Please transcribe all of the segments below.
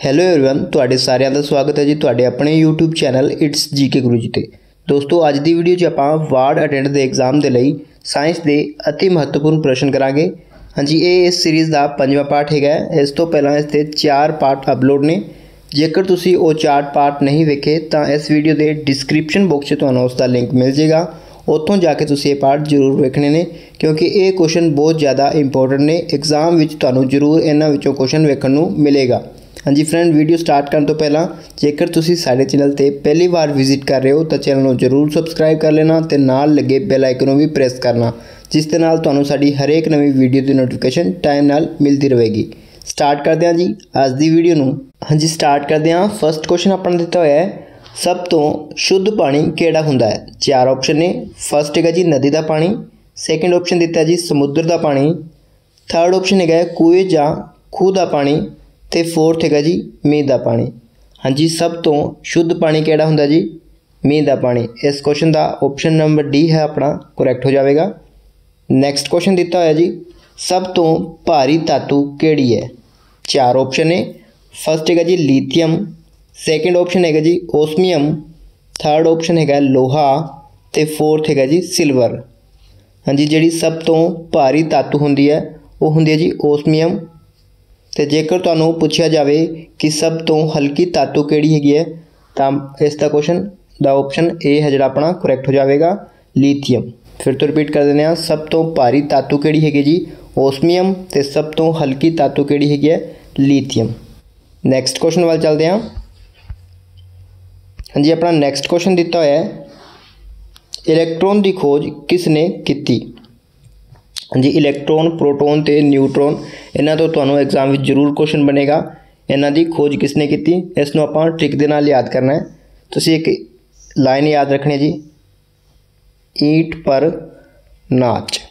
Hello everyone ਤੁਹਾਡੇ ਸਾਰਿਆਂ ਦਾ ਸਵਾਗਤ ਹੈ ਜੀ ਤੁਹਾਡੇ ਆਪਣੇ YouTube channel it's GK Guru ji ਤੇ ਦੋਸਤੋ ਅੱਜ ਦੀ ਵੀਡੀਓ 'ਚ ਆਪਾਂ ਵਾਰਡ ਅਟੈਂਡ ਦੇ ਐਗਜ਼ਾਮ ਦੇ ਲਈ ਸਾਇੰਸ ਦੇ ਅਤੀ ਮਹੱਤਵਪੂਰਨ ਪ੍ਰਸ਼ਨ ਕਰਾਂਗੇ ਹਾਂਜੀ ਇਹ ਇਸ ਸੀਰੀਜ਼ ਦਾ ਪੰਜਵਾਂ ਪਾਰਟ ਹੈਗਾ ਇਸ ਤੋਂ ਪਹਿਲਾਂ ਇਸ ਦੇ 4 ਪਾਰਟ ਅਪਲੋਡ ਨੇ ਜੇਕਰ ਤੁਸੀਂ ਉਹ ਚਾਰ ਪਾਰਟ ਨਹੀਂ ਵੇਖੇ ਤਾਂ ਇਸ ਵੀਡੀਓ ਦੇ ਡਿਸਕ੍ਰਿਪਸ਼ਨ ਬਾਕਸ 'ਚ ਤੁਹਾਨੂੰ ਉਸ ਦਾ ਲਿੰਕ ਮਿਲ ਜਾਏਗਾ ਉੱਥੋਂ ਜਾ ਕੇ ਤੁਸੀਂ ਇਹ ਪਾਰਟ ਜ਼ਰੂਰ ਵੇਖਣੇ ਨੇ ਕਿਉਂਕਿ ਇਹ ਕੁਐਸਚਨ ਬਹੁਤ ਜ਼ਿਆਦਾ ਇੰਪੋਰਟੈਂਟ ਨੇ ਐਗਜ਼ਾਮ ਵਿੱਚ ਤੁਹਾਨੂੰ ਜ਼ਰੂਰ ਇਹਨਾਂ ਵਿੱਚੋਂ ਕੁਐਸਚਨ ਵੇਖਣ ਨੂੰ ਮਿਲੇਗਾ ਹਾਂਜੀ ਫਰੈਂਡ ਵੀਡੀਓ ਸਟਾਰਟ ਕਰਨ ਤੋਂ ਪਹਿਲਾਂ ਜੇਕਰ ਤੁਸੀਂ ਸਾਡੇ ਚੈਨਲ ਤੇ ਪਹਿਲੀ ਵਾਰ ਵਿਜ਼ਿਟ ਕਰ ਰਹੇ ਹੋ ਤਾਂ ਚੈਨਲ ਨੂੰ ਜ਼ਰੂਰ ਸਬਸਕ੍ਰਾਈਬ ਕਰ ਲੈਣਾ ਤੇ ਨਾਲ ਲੱਗੇ ਬੈਲ ਆਈਕਨ ਨੂੰ ਵੀ ਪ੍ਰੈਸ ਕਰਨਾ, ਜਿਸ ਦੇ ਨਾਲ ਤੁਹਾਨੂੰ ਸਾਡੀ ਹਰੇਕ ਨਵੀਂ ਵੀਡੀਓ ਦੀ ਨੋਟੀਫਿਕੇਸ਼ਨ ਟਾਈਮ ਨਾਲ ਮਿਲਦੀ ਰਹੇਗੀ। ਸਟਾਰਟ ਕਰਦੇ ਹਾਂ ਜੀ ਅੱਜ ਦੀ ਵੀਡੀਓ ਨੂੰ। ਹਾਂਜੀ ਸਟਾਰਟ ਕਰਦੇ ਹਾਂ। ਫਰਸਟ ਕੁਐਸਚਨ ਆਪਣਾ ਦਿੱਤਾ ਹੋਇਆ ਹੈ, ਸਭ ਤੋਂ ਸ਼ੁੱਧ ਪਾਣੀ ਕਿਹੜਾ ਹੁੰਦਾ ਹੈ? ਚਾਰ ਆਪਸ਼ਨ ਨੇ। ਫਰਸਟ ਹੈਗਾ ਜੀ ਨਦੀ ਦਾ ਪਾਣੀ। ਸੈਕੰਡ ਆਪਸ਼ਨ ਦਿੱਤਾ ਜੀ ਸਮੁੰਦਰ ਦਾ ਪਾਣੀ। ਥਰਡ ਆਪਸ਼ਨ ਹੈਗਾ ਕੂਏ ਜਾਂ ਖੂਹ ਦਾ ਪਾਣੀ। ਤੇ ਫੋਰਥ ਹੈਗਾ ਜੀ ਮੀਂਹ ਦਾ ਪਾਣੀ। ਹਾਂਜੀ, ਸਭ ਤੋਂ ਸ਼ੁੱਧ ਪਾਣੀ ਕਿਹੜਾ ਹੁੰਦਾ ਜੀ? ਮੀਂਹ ਦਾ ਪਾਣੀ। ਇਸ ਕੁਐਸਚਨ ਦਾ ਆਪਸ਼ਨ ਨੰਬਰ ਡੀ ਹੈ ਆਪਣਾ ਕਰੈਕਟ ਹੋ ਜਾਵੇਗਾ। ਨੈਕਸਟ ਕੁਐਸਚਨ ਦਿੱਤਾ ਹੋਇਆ ਜੀ, ਸਭ ਤੋਂ ਭਾਰੀ ਧਾਤੂ ਕਿਹੜੀ ਹੈ? ਚਾਰ ਆਪਸ਼ਨ ਨੇ। ਫਸਟ ਹੈਗਾ ਜੀ ਲੀਥੀਅਮ ਸੈਕੰਡ ਆਪਸ਼ਨ ਹੈਗਾ ਜੀ ਓਸਮੀਅਮ ਥਰਡ ਆਪਸ਼ਨ ਹੈਗਾ ਲੋਹਾ ਤੇ ਫੋਰਥ ਹੈਗਾ ਜੀ ਸਿਲਵਰ ਹਾਂਜੀ, ਜਿਹੜੀ ਸਭ ਤੋਂ ਭਾਰੀ ਧਾਤੂ ਹੁੰਦੀ ਹੈ, ਉਹ ਹੁੰਦੀ ਹੈ ਜੀ ਓਸਮੀਅਮ ਤੇ ਜੇਕਰ ਤੁਹਾਨੂੰ ਪੁੱਛਿਆ ਜਾਵੇ ਕਿ ਸਭ ਤੋਂ ਹਲਕੀ ਧਾਤੂ ਕਿਹੜੀ ਹੈਗੀ ਹੈ, ਤਾਂ ਇਸ ਦਾ ਕੁਐਸਚਨ ਦਾ ਆਪਸ਼ਨ ਏ ਹੈ ਜਿਹੜਾ ਆਪਣਾ ਕਰੈਕਟ ਹੋ ਜਾਵੇਗਾ ਲੀਥੀਅਮ ਫਿਰ ਤੋਂ ਰਿਪੀਟ ਕਰ ਦਿੰਦੇ ਹਾਂ, ਸਭ ਤੋਂ ਭਾਰੀ ਧਾਤੂ ਕਿਹੜੀ ਹੈਗੀ ਜੀ? ਓਸਮੀਅਮ ਤੇ ਸਭ ਤੋਂ ਹਲਕੀ ਧਾਤੂ ਕਿਹੜੀ ਹੈਗੀ ਹੈ? ਲੀਥੀਅਮ ਨੈਕਸਟ ਕੁਐਸਚਨ ਵੱਲ ਚੱਲਦੇ ਹਾਂ। ਹਾਂਜੀ, ਆਪਣਾ ਨੈਕਸਟ ਕੁਐਸਚਨ ਦਿੱਤਾ ਹੋਇਆ ਹੈ। ਇਲੈਕਟ੍ਰੋਨ ਦੀ ਖੋਜ ਕਿਸ ਨੇ ਕੀਤੀ? ਹਾਂਜੀ ਇਲੈਕਟ੍ਰੋਨ ਪ੍ਰੋਟੋਨ ਤੇ ਨਿਊਟ੍ਰੋਨ ਇਹਨਾਂ ਤੋਂ ਤੁਹਾਨੂੰ ਐਗਜ਼ਾਮ ਵਿੱਚ ਜ਼ਰੂਰ ਕੁਐਸਚਨ ਬਣੇਗਾ। ਇਹਨਾਂ ਦੀ ਖੋਜ ਕਿਸਨੇ ਕੀਤੀ ਇਸ ਨੂੰ ਆਪਾਂ ਟ੍ਰਿਕ ਦੇ ਨਾਲ ਯਾਦ ਕਰਨਾ ਹੈ। ਤੁਸੀਂ ਇੱਕ ਲਾਈਨ ਯਾਦ ਰੱਖਣੀ ਹੈ ਜੀ। ਈਟ ਪਰ ਨਾਚ।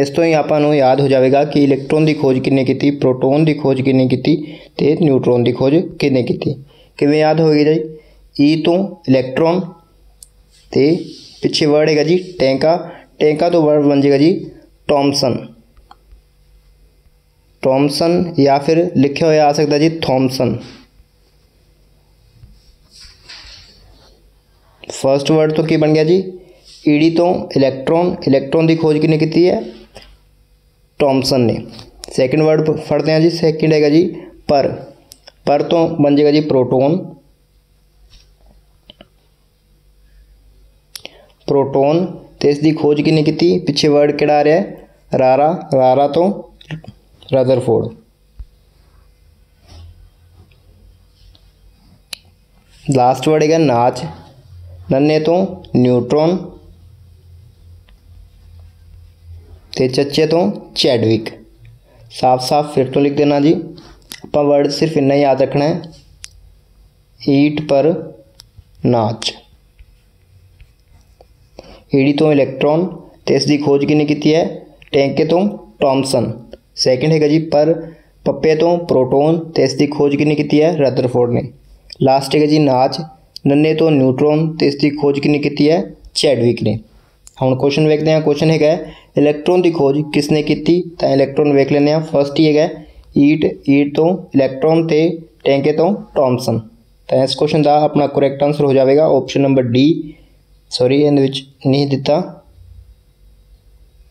ਇਸ ਤੋਂ ਹੀ ਆਪਾਂ ਨੂੰ ਯਾਦ ਹੋ ਜਾਵੇਗਾ ਕਿ ਇਲੈਕਟ੍ਰੋਨ ਦੀ ਖੋਜ ਕਿੰਨੇ ਕੀਤੀ ਪ੍ਰੋਟੋਨ ਦੀ ਖੋਜ ਕਿੰਨੇ ਕੀਤੀ ਤੇ ਨਿਊਟ੍ਰੋਨ ਦੀ ਖੋਜ ਕਿੰਨੇ ਕੀਤੀ। ਕਿਵੇਂ ਯਾਦ ਹੋਏਗੀ ਜੀ? ਈ ਤੋਂ ਇਲੈਕਟ੍ਰੋਨ ਤੇ ਪਿੱਛੇ ਵਰਡ ਹੈਗਾ ਜੀ ਟੈਂਕਾ। ਟੈਂਕਾ ਤੋਂ ਵਰਡ ਬਣ ਜਾਏਗਾ ਜੀ ਟੌਮਸਨ ਟੌਮਸਨ ਜਾਂ ਫਿਰ ਲਿਖਿਆ ਹੋਇਆ ਆ ਸਕਦਾ ਜੀ ਥੌਮਸਨ। ਫਰਸਟ ਵਰਡ ਤੋਂ ਕੀ ਬਣ ਗਿਆ ਜੀ? ਈਡੀ ਤੋਂ ਇਲੈਕਟ੍ਰੋਨ ਇਲੈਕਟ੍ਰੋਨ ਦੀ ਖੋਜ ਕਿਨੇ ਕੀਤੀ ਹੈ? ਟੌਮਸਨ ਨੇ। ਸੈਕੰਡ ਵਰਡ ਫੜਦੇ ਹਾਂ ਜੀ ਸੈਕੰਡ ਹੈਗਾ ਜੀ ਪਰ। ਪਰ ਤੋਂ ਬਣ ਜਾਏਗਾ ਜੀ ਪ੍ਰੋਟੋਨ। ਪ੍ਰੋਟੋਨ ਤੇ ਇਸ ਦੀ ਖੋਜ ਕਿਨੇ ਕੀਤੀ? ਪਿੱਛੇ ਵਰਡ ਕਿਹੜਾ ਆ ਰਿਹਾ ਰਾਰਾ ਰਾਰਾ ਤੋਂ ਰਦਰਫੋਰਡ ਲਾਸਟ ਵਰਡ ਹੈਗਾ ਨਾਚ ਨੰਨੇ ਤੋਂ ਨਿਊਟ੍ਰੋਨ ਤੇ ਚੱਚੇ ਤੋਂ ਚੈਡਵਿਕ ਸਾਫ਼-ਸਾਫ਼ ਫਿਰ ਤੋਂ ਲਿਖ ਦੇਣਾ ਜੀ। ਆਪਾਂ ਵਰਡ ਸਿਰਫ ਇੰਨਾ ਹੀ ਯਾਦ ਰੱਖਣਾ ਹੈ। ਈਟ ਪਰ ਨਾਚ ਈਡੀ ਤੋਂ ਇਲੈਕਟ੍ਰੋਨ ਤੇ ਇਸ ਦੀ ਖੋਜ ਕਿਨੇ ਕੀਤੀ ਹੈ? ਟੈਂਕੇ ਤੋਂ ਟੌਮਸਨ ਸੈਕਿੰਡ ਹੈਗਾ ਜੀ, ਪਰ ਪੱਪੇ ਤੋਂ ਪ੍ਰੋਟੋਨ ਤੇ ਇਸ ਦੀ ਖੋਜ ਕਿਨੇ ਕੀਤੀ ਹੈ? ਰਦਰਫੋਰਡ ਨੇ। ਲਾਸਟ ਹੈਗਾ ਜੀ, ਨਾਚ। ਨੰਨੇ ਤੋਂ ਨਿਊਟ੍ਰੋਨ ਤੇ ਇਸ ਦੀ ਖੋਜ ਕਿਨੇ ਕੀਤੀ ਹੈ? ਚੈਡਵਿਕ ਨੇ। ਹੁਣ ਕੁਐਸਚਨ ਵੇਖਦੇ ਹਾਂ। ਕੁਐਸਚਨ ਹੈਗਾ ਇਲੈਕਟ੍ਰੋਨ ਦੀ ਖੋਜ ਕਿਸ ਨੇ ਕੀਤੀ? ਤਾਂ ਇਲੈਕਟ੍ਰੋਨ ਵੇਖ ਲੈਂਦੇ ਹਾਂ। ਫਰਸਟ ਹੀ ਹੈਗਾ ਈਟ ਈਟ ਤੋਂ ਇਲੈਕਟ੍ਰੋਨ ਤੇ ਟੈਂਕੇ ਤੋਂ ਟੌਮਸਨ ਤਾਂ ਇਸ ਕੁਐਸਚਨ ਦਾ ਆਪਣਾ ਕਰੈਕਟ ਆਨਸਰ ਹੋ ਜਾਵੇਗਾ। ਆਪਸ਼ਨ ਨੰਬਰ ਡੀ ਸੌਰੀ ਇਹਦੇ ਵਿੱਚ ਨਹੀਂ ਦਿੱਤਾ।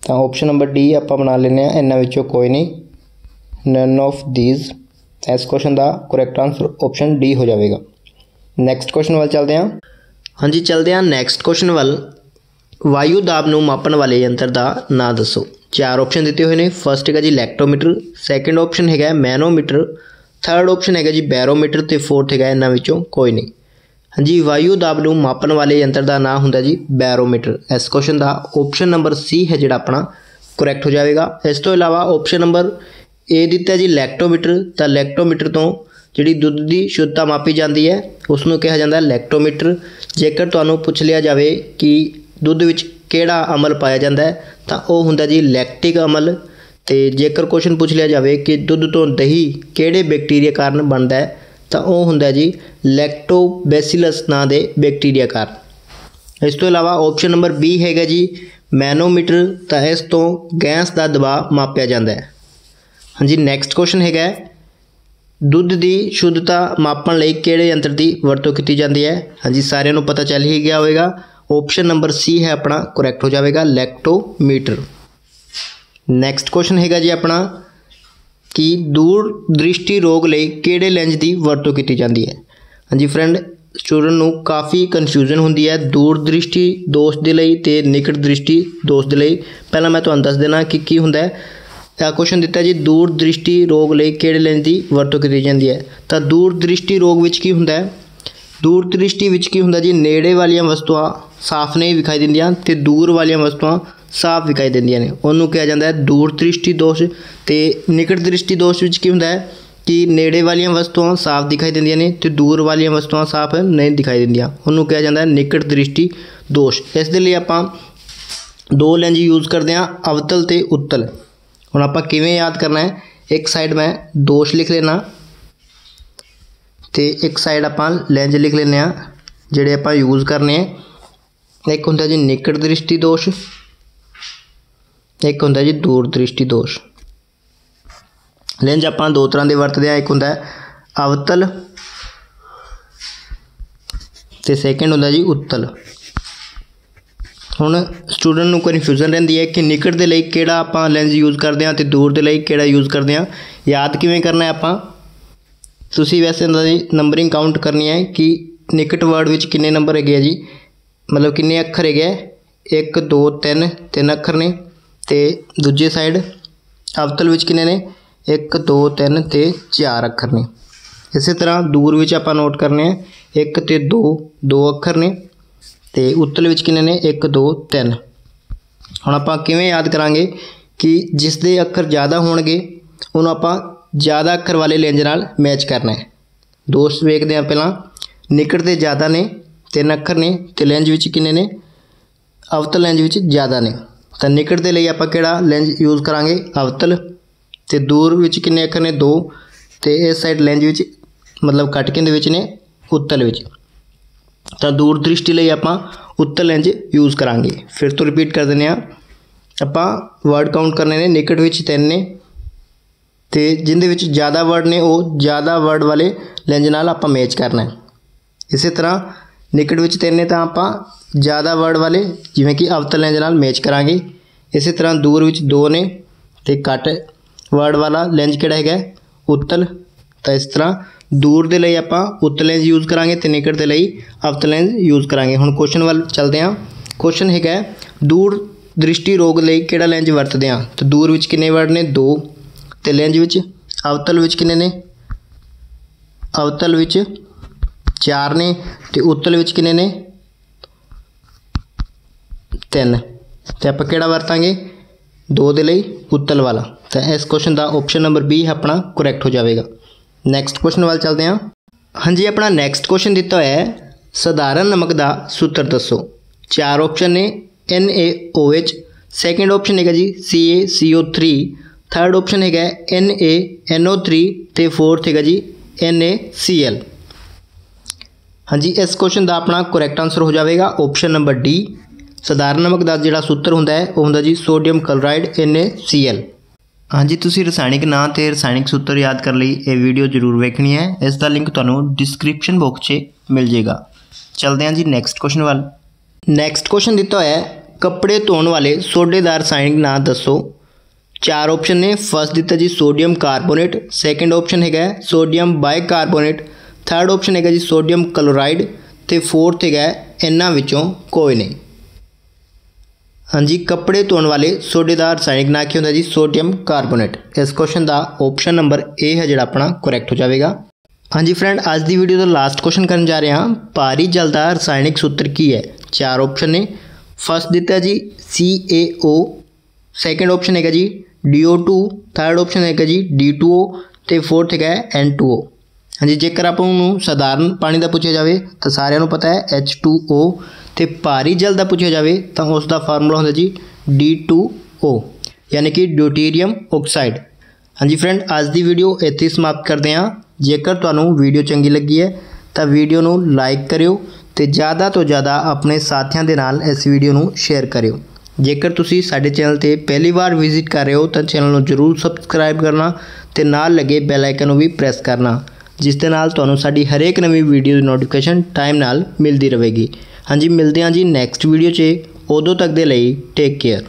ਤਾਂ ਆਪਸ਼ਨ ਨੰਬਰ ਡੀ ਆਪਾਂ ਬਣਾ ਲੈਂਦੇ ਆ ਇਹਨਾਂ ਵਿੱਚੋਂ ਕੋਈ ਨਹੀਂ। ਨਨ ਆਫ ਥੀਸ ਇਸ ਕੁਐਸਚਨ ਦਾ ਕਰੈਕਟ ਆਨਸਰ ਆਪਸ਼ਨ ਡੀ ਹੋ ਜਾਵੇਗਾ। ਨੈਕਸਟ ਕੁਐਸਚਨ ਵੱਲ ਚੱਲਦੇ ਹਾਂ। ਹਾਂਜੀ, ਚੱਲਦੇ ਹਾਂ ਨੈਕਸਟ ਕੁਐਸਚਨ ਵੱਲ। ਵਾਯੂ ਦਾਬ ਨੂੰ ਮਾਪਣ ਵਾਲੇ ਯੰਤਰ ਦਾ ਨਾਂ ਦੱਸੋ। ਚਾਰ ਆਪਸ਼ਨ ਦਿੱਤੇ ਹੋਏ ਨੇ। ਫਰਸਟ ਹੈਗਾ ਜੀ ਲੈਕਟੋਮੀਟਰ ਸੈਕੰਡ ਆਪਸ਼ਨ ਹੈਗਾ ਮੈਨੋਮੀਟਰ ਥਰਡ ਆਪਸ਼ਨ ਹੈਗਾ ਜੀ ਬੈਰੋਮੀਟਰ ਤੇ ਫੋਰਥ ਹੈਗਾ ਇਹਨਾਂ ਵਿੱਚੋਂ ਕੋਈ ਨਹੀਂ। ਹਾਂਜੀ, ਵਾਯੂ ਦਾਬ ਨੂੰ ਮਾਪਣ ਵਾਲੇ ਯੰਤਰ ਦਾ ਨਾਮ ਹੁੰਦਾ ਜੀ ਬੈਰੋਮੀਟਰ। ਇਸ ਕੁਐਸਚਨ ਦਾ ਆਪਸ਼ਨ ਨੰਬਰ ਸੀ ਹੈ ਜਿਹੜਾ ਆਪਣਾ ਕਰੈਕਟ ਹੋ ਜਾਵੇਗਾ। ਇਸ ਤੋਂ ਇਲਾਵਾ ਆਪਸ਼ਨ ਨੰਬਰ ਏ ਦਿੱਤਾ ਜੀ ਲੈਕਟੋਮੀਟਰ ਤਾਂ ਲੈਕਟੋਮੀਟਰ ਤੋਂ ਜਿਹੜੀ ਦੁੱਧ ਦੀ ਸ਼ੁੱਧਤਾ ਮਾਪੀ ਜਾਂਦੀ ਹੈ ਉਸ ਨੂੰ ਕਿਹਾ ਜਾਂਦਾ ਲੈਕਟੋਮੀਟਰ ਜੇਕਰ ਤੁਹਾਨੂੰ ਪੁੱਛ ਲਿਆ ਜਾਵੇ ਕਿ ਦੁੱਧ ਵਿੱਚ ਕਿਹੜਾ ਅਮਲ ਪਾਇਆ ਜਾਂਦਾ ਹੈ, ਤਾਂ ਉਹ ਹੁੰਦਾ ਜੀ ਲੈਕਟਿਕ ਅਮਲ। ਤੇ ਜੇਕਰ ਕੁਐਸਚਨ ਪੁੱਛ ਲਿਆ ਜਾਵੇ ਕਿ ਦੁੱਧ ਤੋਂ ਦਹੀਂ ਕਿਹੜੇ ਬੈਕਟੀਰੀਆ ਕਾਰਨ ਬਣਦਾ ਹੈ ਤਾਂ ਉਹ ਹੁੰਦਾ ਜੀ ਲੈਕਟੋਬੈਸਿਲਸ ਨਾਂ ਦੇ ਬੈਕਟੀਰੀਆ ਕਾਰਨ ਇਸ ਤੋਂ ਇਲਾਵਾ ਆਪਸ਼ਨ ਨੰਬਰ ਬੀ ਹੈਗਾ ਜੀ ਮੈਨੋਮੀਟਰ ਤਾਂ ਇਸ ਤੋਂ ਗੈਸ ਦਾ ਦਬਾਅ ਮਾਪਿਆ ਜਾਂਦਾ ਹੈ। ਹਾਂਜੀ ਨੈਕਸਟ ਕੁਐਸਚਨ ਹੈਗਾ ਦੁੱਧ ਦੀ ਸ਼ੁੱਧਤਾ ਮਾਪਣ ਲਈ ਕਿਹੜੇ ਯੰਤਰ ਦੀ ਵਰਤੋਂ ਕੀਤੀ ਜਾਂਦੀ ਹੈ? ਹਾਂਜੀ, ਸਾਰਿਆਂ ਨੂੰ ਪਤਾ ਚੱਲ ਹੀ ਗਿਆ ਹੋਵੇਗਾ। ਆਪਸ਼ਨ ਨੰਬਰ ਸੀ ਹੈ ਆਪਣਾ ਕਰੈਕਟ ਹੋ ਜਾਵੇਗਾ ਲੈਕਟੋਮੀਟਰ ਨੈਕਸਟ ਕੁਐਸਚਨ ਹੈਗਾ ਜੀ ਆਪਣਾ ਕਿ ਦੂਰ ਦ੍ਰਿਸ਼ਟੀ ਰੋਗ ਲਈ ਕਿਹੜੇ ਲੈਂਜ ਦੀ ਵਰਤੋਂ ਕੀਤੀ ਜਾਂਦੀ ਹੈ? ਹਾਂਜੀ ਫਰੈਂਡ ਸਟੂਡੈਂਟ ਨੂੰ ਕਾਫੀ ਕਨਫਿਊਜ਼ਨ ਹੁੰਦੀ ਹੈ। ਦੂਰ ਦ੍ਰਿਸ਼ਟੀ ਦੋਸ਼ ਦੇ ਲਈ ਤੇ ਨਿਕਟ ਦ੍ਰਿਸ਼ਟੀ ਦੋਸ਼ ਦੇ ਲਈ। ਪਹਿਲਾਂ ਮੈਂ ਤੁਹਾਨੂੰ ਦੱਸ ਦੇਣਾ ਕਿ ਕੀ ਹੁੰਦਾ ਹੈ। ਤਾਂ ਕੁਐਸਚਨ ਦਿੱਤਾ ਜੀ, ਦੂਰ ਦ੍ਰਿਸ਼ਟੀ ਰੋਗ ਲਈ ਕਿਹੜੇ ਲੈਂਜ ਦੀ ਵਰਤੋਂ ਕੀਤੀ ਜਾਂਦੀ ਹੈ? ਤਾਂ ਦੂਰ ਦ੍ਰਿਸ਼ਟੀ ਰੋਗ ਵਿੱਚ ਕੀ ਹੁੰਦਾ ਹੈ? ਦੂਰ ਦ੍ਰਿਸ਼ਟੀ ਵਿੱਚ ਕੀ ਹੁੰਦਾ ਜੀ? ਨੇੜੇ ਵਾਲੀਆਂ ਵਸਤੂਆਂ ਸਾਫ਼ ਨਹੀਂ ਵਿਖਾਈ ਦਿੰਦੀਆਂ ਤੇ ਦੂਰ ਵਾਲੀਆਂ ਵਸਤੂਆਂ ਸਾਫ਼ ਦਿਖਾਈ ਦਿੰਦੀਆਂ ਨੇ। ਉਹਨੂੰ ਕਿਹਾ ਜਾਂਦਾ ਹੈ ਦੂਰ ਦ੍ਰਿਸ਼ਟੀ ਦੋਸ਼ ਤੇ ਨਿਕਟ ਦ੍ਰਿਸ਼ਟੀ ਦੋਸ਼ ਵਿੱਚ ਕੀ ਹੁੰਦਾ ਹੈ? ਕਿ ਨੇੜੇ ਵਾਲੀਆਂ ਵਸਤੂਆਂ ਸਾਫ਼ ਦਿਖਾਈ ਦਿੰਦੀਆਂ ਨੇ ਤੇ ਦੂਰ ਵਾਲੀਆਂ ਵਸਤੂਆਂ ਸਾਫ਼ ਨਹੀਂ ਦਿਖਾਈ ਦਿੰਦੀਆਂ। ਉਹਨੂੰ ਕਿਹਾ ਜਾਂਦਾ ਹੈ ਨਿਕਟ ਦ੍ਰਿਸ਼ਟੀ ਦੋਸ਼। ਇਸ ਦੇ ਲਈ ਆਪਾਂ ਦੋ ਲੈਂਜ ਯੂਜ਼ ਕਰਦੇ ਹਾਂ, ਅਵਤਲ ਤੇ ਉੱਤਲ। ਹੁਣ ਆਪਾਂ ਕਿਵੇਂ ਯਾਦ ਕਰਨਾ ਹੈ? ਇੱਕ ਸਾਈਡ ਮੈਂ ਦੋਸ਼ ਲਿਖ ਲੈਣਾ ਤੇ ਇੱਕ ਸਾਈਡ ਆਪਾਂ ਲੈਂਜ ਲਿਖ ਲੈਂਦੇ ਆ ਜਿਹੜੇ ਆਪਾਂ ਯੂਜ਼ ਕਰਨੇ ਆ ਇੱਕ ਹੁੰਦਾ ਜੀ ਨਿਕਟ ਦ੍ਰਿਸ਼ਟੀ ਦੋਸ਼। ਇੱਕ ਹੁੰਦਾ ਜੀ ਦੂਰ ਦ੍ਰਿਸ਼ਟੀ ਦੋਸ਼। ਲੈਂਜ ਆਪਾਂ ਦੋ ਤਰ੍ਹਾਂ ਦੇ ਵਰਤਦੇ ਆ ਇੱਕ ਹੁੰਦਾ ਅਵਤਲ ਤੇ ਸੈਕੰਡ ਹੁੰਦਾ ਜੀ ਉੱਤਲ। ਹੁਣ ਸਟੂਡੈਂਟ ਨੂੰ ਕਨਫਿਊਜ਼ਨ ਰਹਿੰਦੀ ਹੈ ਕਿ ਨਿਕਟ ਦੇ ਲਈ ਕਿਹੜਾ ਆਪਾਂ ਲੈਂਸ ਯੂਜ਼ ਕਰਦੇ ਹਾਂ ਤੇ ਦੂਰ ਦੇ ਲਈ ਕਿਹੜਾ ਯੂਜ਼ ਕਰਦੇ ਹਾਂ। ਯਾਦ ਕਿਵੇਂ ਕਰਨਾ ਹੈ ਆਪਾਂ? ਤੁਸੀਂ ਵੈਸੇ ਇਹਨਾਂ ਦੀ ਨੰਬਰਿੰਗ ਕਾਊਂਟ ਕਰਨੀ ਹੈ ਕਿ ਨਿਕਟ ਵਰਡ ਵਿੱਚ ਕਿੰਨੇ ਨੰਬਰ ਹੈਗੇ ਆ ਜੀ? ਮਤਲਬ ਕਿੰਨੇ ਅੱਖਰ ਹੈਗੇ ਆ? 1 2 3 ਤਿੰਨ ਅੱਖਰ ਨੇ। ਤੇ ਦੂਜੇ ਸਾਈਡ ਅਵਤਲ ਵਿੱਚ ਕਿੰਨੇ ਨੇ? 1 2 3 ਤੇ 4 ਅੱਖਰ ਨੇ। ਇਸੇ ਤਰ੍ਹਾਂ ਦੂਰ ਵਿੱਚ ਆਪਾਂ ਨੋਟ ਕਰਨੇ ਆ। 1 ਤੇ 2 ਦੋ ਅੱਖਰ ਨੇ। ਤੇ ਉੱਤਲ ਵਿੱਚ ਕਿੰਨੇ ਨੇ? 1 2 3 ਹੁਣ ਆਪਾਂ ਕਿਵੇਂ ਯਾਦ ਕਰਾਂਗੇ ਕਿ ਜਿਸ ਦੇ ਅੱਖਰ ਜ਼ਿਆਦਾ ਹੋਣਗੇ, ਉਹਨੂੰ ਆਪਾਂ ਜ਼ਿਆਦਾ ਅੱਖਰ ਵਾਲੇ ਲੈਂਜ ਨਾਲ ਮੈਚ ਕਰਨਾ ਹੈ। ਦੋਸਤ ਵੇਖਦੇ ਆ ਪਹਿਲਾਂ। ਨਿਕਟ 'ਤੇ ਜ਼ਿਆਦਾ ਨੇ, ਤਿੰਨ ਅੱਖਰ ਨੇ ਤੇ ਲੈਂਜ ਵਿੱਚ ਕਿੰਨੇ ਨੇ? ਅਵਤਲ ਲੈਂਜ ਵਿੱਚ ਜ਼ਿਆਦਾ ਨੇ। ਤਾਂ ਨਿਕਟ ਦੇ ਲਈ ਆਪਾਂ ਕਿਹੜਾ ਲੈਂਜ ਯੂਜ਼ ਕਰਾਂਗੇ? ਅਵਤਲ। ਤੇ ਦੂਰ ਵਿੱਚ ਕਿੰਨੇ ਅੱਖਰ ਨੇ? ਦੋ। ਤੇ ਇਸ ਸਾਈਡ ਲੈਂਜ ਵਿੱਚ ਮਤਲਬ ਕੱਟ ਕੇ ਦੇ ਵਿੱਚ ਨੇ ਉੱਤਲ ਵਿੱਚ। ਤਾਂ ਦੂਰ ਦ੍ਰਿਸ਼ਟੀ ਲਈ ਆਪਾਂ ਉੱਤਲ ਲੈਂਜ ਯੂਜ਼ ਕਰਾਂਗੇ। ਫਿਰ ਤੋਂ ਰਿਪੀਟ ਕਰ ਦਿੰਦੇ ਆ ਆਪਾਂ ਵਰਡ ਕਾਊਂਟ ਕਰਨੇ ਨੇ, ਨਿਕਟ ਵਿੱਚ ਤਿੰਨ ਨੇ। ਤੇ ਜਿੰਦੇ ਵਿੱਚ ਜ਼ਿਆਦਾ ਵਰਡ ਨੇ, ਉਹ ਜ਼ਿਆਦਾ ਵਰਡ ਵਾਲੇ ਲੈਂਜ ਨਾਲ ਆਪਾਂ ਮੈਚ ਕਰਨਾ ਹੈ। ਇਸੇ ਤਰ੍ਹਾਂ ਨਿਕਟ ਵਿੱਚ ਤਿੰਨ ਨੇ ਤਾਂ ਆਪਾਂ ਜ਼ਿਆਦਾ ਵਰਡ ਵਾਲੇ ਜਿਵੇਂ ਕਿ ਅਵਤਲ ਲੈਂਜ ਨਾਲ ਮੈਚ ਕਰਾਂਗੇ। ਇਸੇ ਤਰ੍ਹਾਂ ਦੂਰ ਵਿੱਚ ਦੋ ਨੇ ਤੇ ਘੱਟ ਵਰਡ ਵਾਲਾ ਲੈਂਜ ਕਿਹੜਾ ਹੈਗਾ? ਉੱਤਲ। ਤਾਂ ਇਸ ਤਰ੍ਹਾਂ ਦੂਰ ਦੇ ਲਈ ਆਪਾਂ ਉੱਤਲ ਲੈਂਜ ਯੂਜ਼ ਕਰਾਂਗੇ ਤੇ ਨਿਕਟ ਦੇ ਲਈ ਅਵਤਲ ਲੈਂਜ ਯੂਜ਼ ਕਰਾਂਗੇ। ਹੁਣ ਕੁਐਸਚਨ ਵੱਲ ਚੱਲਦੇ ਹਾਂ। ਕੁਐਸਚਨ ਹੈਗਾ ਦੂਰ ਦ੍ਰਿਸ਼ਟੀ ਰੋਗ ਲਈ ਕਿਹੜਾ ਲੈਂਜ ਵਰਤਦੇ ਹਾਂ? ਤਾਂ ਦੂਰ ਵਿੱਚ ਕਿੰਨੇ ਵਰਡ ਨੇ? ਦੋ। ਤੇ ਲੈਂਜ ਵਿੱਚ ਅਵਤਲ ਵਿੱਚ ਕਿੰਨੇ ਨੇ? ਅਵਤਲ ਵਿੱਚ ਚਾਰ ਨੇ ਤੇ ਉੱਤਲ ਵਿੱਚ ਕਿੰਨੇ ਨੇ? ਤਿੰਨ। ਤੇ ਆਪਾਂ ਕਿਹੜਾ ਵਰਤਾਂਗੇ? ਦੋ ਦੇ ਲਈ ਉੱਤਲ ਵਾਲਾ। ਤਾਂ ਇਸ ਕੁਐਸਚਨ ਦਾ ਆਪਸ਼ਨ ਨੰਬਰ ਬੀ ਆਪਣਾ ਕਰੈਕਟ ਹੋ ਜਾਵੇਗਾ। ਨੈਕਸਟ ਕੁਐਸਚਨ ਵੱਲ ਚੱਲਦੇ ਹਾਂ। ਹਾਂਜੀ, ਆਪਣਾ ਨੈਕਸਟ ਕੁਐਸਚਨ ਦਿੱਤਾ ਹੋਇਆ ਹੈ। ਸਧਾਰਨ ਨਮਕ ਦਾ ਸੂਤਰ ਦੱਸੋ। ਚਾਰ ਆਪਸ਼ਨ ਨੇ NaOH ਸੈਕੰਡ ਆਪਸ਼ਨ ਹੈਗਾ ਜੀ CaCO3 ਥਰਡ ਆਪਸ਼ਨ ਹੈਗਾ NaNO3 ਤੇ ਫੋਰਥ ਹੈਗਾ ਜੀ NaCl ਹਾਂਜੀ, ਇਸ ਕੁਐਸਚਨ ਦਾ ਆਪਣਾ ਕਰੈਕਟ ਆਨਸਰ ਹੋ ਜਾਵੇਗਾ ਆਪਸ਼ਨ ਨੰਬਰ ਡੀ ਸਧਾਰਨ ਨਮਕ ਦਾ ਜਿਹੜਾ ਸੂਤਰ ਹੁੰਦਾ ਹੈ, ਉਹ ਹੁੰਦਾ ਜੀ ਸੋਡੀਅਮ ਕਲੋਰਾਈਡ NaCl ਹਾਂਜੀ, ਤੁਸੀਂ ਰਸਾਇਣਿਕ ਨਾਂ ਤੇ ਰਸਾਇਣਿਕ ਸੂਤਰ ਯਾਦ ਕਰਨ ਲਈ, ਇਹ ਵੀਡੀਓ ਜ਼ਰੂਰ ਵੇਖਣੀ ਹੈ। ਇਸ ਦਾ ਲਿੰਕ ਤੁਹਾਨੂੰ ਡਿਸਕ੍ਰਿਪਸ਼ਨ ਬਾਕਸ 'ਚ ਮਿਲ ਜਾਏਗਾ। ਚਲਦੇ ਹਾਂ ਜੀ ਨੈਕਸਟ ਕੁਐਸਚਨ ਵੱਲ। ਨੈਕਸਟ ਕੁਐਸਚਨ ਦਿੱਤਾ ਹੋਇਆ ਹੈ, ਕੱਪੜੇ ਧੋਣ ਵਾਲੇ ਸੋਡੇ ਦਾ ਰਸਾਇਣਿਕ ਨਾਂ ਦੱਸੋ। ਚਾਰ ਆਪਸ਼ਨ ਨੇ ਫਸਟ ਦਿੱਤਾ ਜੀ ਸੋਡੀਅਮ ਕਾਰਬੋਨੇਟ ਸੈਕੰਡ ਆਪਸ਼ਨ ਹੈਗਾ ਸੋਡੀਅਮ ਬਾਈਕਾਰਬੋਨੇਟ ਥਰਡ ਆਪਸ਼ਨ ਹੈਗਾ ਜੀ ਸੋਡੀਅਮ ਕਲੋਰਾਈਡ ਤੇ ਫੋਰਥ ਹੈਗਾ ਇਹਨਾਂ ਵਿੱਚੋਂ ਕੋਈ ਨਹੀਂ। ਹਾਂਜੀ, ਕੱਪੜੇ ਧੋਣ ਵਾਲੇ ਸੋਡੇ ਦਾ ਰਸਾਇਣਿਕ ਨਾਂ ਕੀ ਹੁੰਦਾ ਜੀ? ਸੋਡੀਅਮ ਕਾਰਬੋਨੇਟ ਇਸ ਕੁਐਸਚਨ ਦਾ ਆਪਸ਼ਨ ਨੰਬਰ ਏ ਹੈ ਜਿਹੜਾ ਆਪਣਾ ਕਰੈਕਟ ਹੋ ਜਾਵੇਗਾ। ਹਾਂਜੀ ਫਰੈਂਡ ਅੱਜ ਦੀ ਵੀਡੀਓ ਦਾ ਲਾਸਟ ਕੁਐਸਚਨ ਕਰਨ ਜਾ ਰਹੇ ਹਾਂ। ਭਾਰੀ ਜਲ ਦਾ ਰਸਾਇਣਿਕ ਸੂਤਰ ਕੀ ਹੈ? ਚਾਰ ਆਪਸ਼ਨ ਨੇ। ਫਸਟ ਦਿੱਤਾ ਜੀ CaO ਸੈਕੰਡ ਆਪਸ਼ਨ ਹੈਗਾ ਜੀ DO2 ਥਰਡ ਆਪਸ਼ਨ ਹੈਗਾ ਜੀ D2O ਤੇ ਫੋਰਥ ਹੈਗਾ N2O ਹਾਂਜੀ, ਜੇਕਰ ਆਪਾਂ ਨੂੰ ਸਧਾਰਨ ਪਾਣੀ ਦਾ ਪੁੱਛਿਆ ਜਾਵੇ, ਤਾਂ ਸਾਰਿਆਂ ਨੂੰ ਪਤਾ ਹੈ H2O ਤੇ ਭਾਰੀ ਜਲ ਦਾ ਪੁੱਛਿਆ ਜਾਵੇ, ਤਾਂ ਉਸ ਦਾ ਫਾਰਮੂਲਾ ਹੁੰਦਾ ਜੀ D2O ਯਾਨੀ ਕਿ ਡਿਊਟੀਰੀਅਮ ਆਕਸਾਈਡ ਹਾਂਜੀ ਫਰੈਂਡ ਅੱਜ ਦੀ ਵੀਡੀਓ ਇੱਥੇ ਸਮਾਪਤ ਕਰਦੇ ਹਾਂ। ਜੇਕਰ ਤੁਹਾਨੂੰ ਵੀਡੀਓ ਚੰਗੀ ਲੱਗੀ ਹੈ, ਤਾਂ ਵੀਡੀਓ ਨੂੰ ਲਾਈਕ ਕਰਿਓ ਤੇ ਜ਼ਿਆਦਾ ਤੋਂ ਜ਼ਿਆਦਾ ਆਪਣੇ ਸਾਥੀਆਂ ਦੇ ਨਾਲ ਇਸ ਵੀਡੀਓ ਨੂੰ ਸ਼ੇਅਰ ਕਰਿਓ। ਜੇਕਰ ਤੁਸੀਂ ਸਾਡੇ ਚੈਨਲ ਤੇ ਪਹਿਲੀ ਵਾਰ ਵਿਜ਼ਿਟ ਕਰ ਰਹੇ ਹੋ, ਤਾਂ ਚੈਨਲ ਨੂੰ ਜਰੂਰ ਸਬਸਕ੍ਰਾਈਬ ਕਰਨਾ ਤੇ ਨਾਲ ਲੱਗੇ ਬੈਲ ਆਈਕਨ ਨੂੰ ਵੀ ਪ੍ਰੈਸ ਕਰਨਾ। ਜਿਸ ਦੇ ਨਾਲ ਤੁਹਾਨੂੰ ਸਾਡੀ ਹਰੇਕ ਨਵੀਂ ਵੀਡੀਓ ਦੀ ਨੋਟੀਫਿਕੇਸ਼ਨ ਟਾਈਮ ਨਾਲ ਮਿਲਦੀ ਰਹੇਗੀ। ਹਾਂਜੀ, ਮਿਲਦੇ ਹਾਂ ਜੀ ਨੈਕਸਟ ਵੀਡੀਓ 'ਚ। ਉਦੋਂ ਤੱਕ ਦੇ ਲਈ ਟੇਕ ਕੇਅਰ